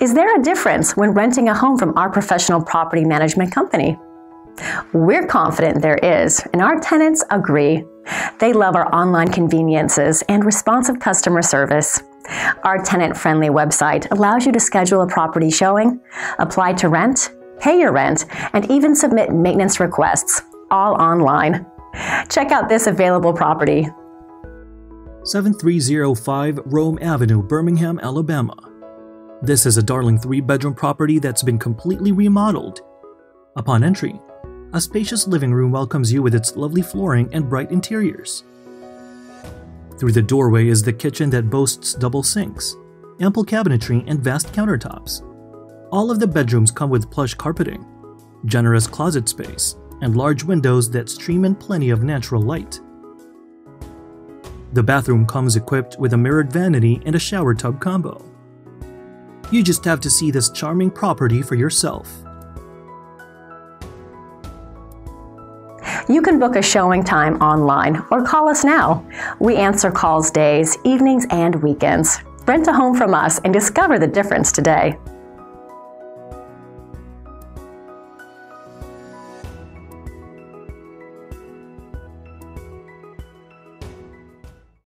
Is there a difference when renting a home from our professional property management company? We're confident there is, and our tenants agree. They love our online conveniences and responsive customer service. Our tenant friendly website allows you to schedule a property showing, apply to rent, pay your rent, and even submit maintenance requests, all online. Check out this available property. 7305 Rome Avenue, Birmingham, Alabama. This is a darling three bedroom property that's been completely remodeled. Upon entry, a spacious living room welcomes you with its lovely flooring and bright interiors. Through the doorway is the kitchen that boasts double sinks, ample cabinetry, and vast countertops. All of the bedrooms come with plush carpeting, generous closet space, and large windows that stream in plenty of natural light. The bathroom comes equipped with a mirrored vanity and a shower tub combo. You just have to see this charming property for yourself. You can book a showing time online or call us now. We answer calls days, evenings, and weekends. Rent a home from us and discover the difference today.